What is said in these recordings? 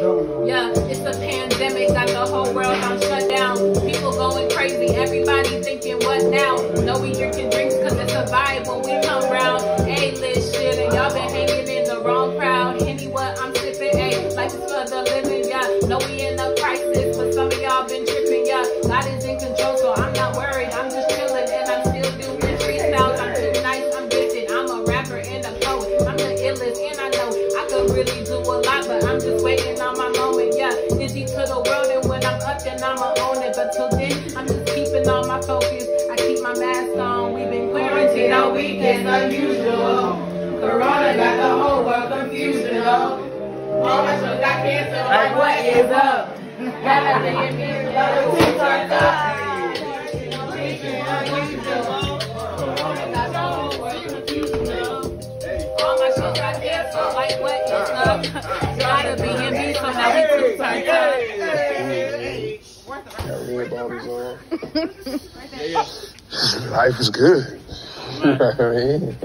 Yeah, it's a pandemic, got the whole world on shutdown. People going crazy, everybody thinking what now? No, we drinking drinks cause it's a vibe when we come round. Lit shit, and y'all been hanging in the wrong crowd. Henny, what I'm sipping, hey, life is for the living, yeah. No, we in really do a lot, but I'm just waiting on my moment, yeah. Izzy to the world, and when I'm up, then I'ma own it. But till then, I'm just keeping all my focus. I keep my mask on. We've been quarantined all week, it's unusual. Corona got the whole world confused, you know. All my shows got canceled, like what is up? Gotta in me, love All my shows got canceled, like what is up? Gotta be in me, so now we two turns up. Got red bottoms on. Life is good. You know what I mean?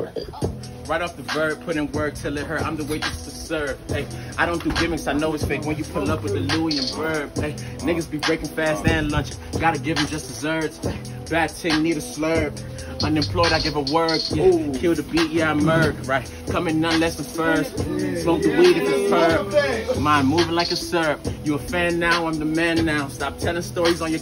Right off the verb, put in work till it hurt. I'm the waitress to serve. Hey, I don't do gimmicks, I know it's fake. When you pull up with the Louis and Verb, hey, niggas be breaking fast and lunch. Gotta give them just desserts. Bad ting need a slurp. Unemployed, I give a word. Yeah. Kill the beat, yeah, I murk. Right, coming none less than first. Smoke the weed if it's perp. Mind moving like a syrup. You a fan now, I'm the man now. Stop telling stories on your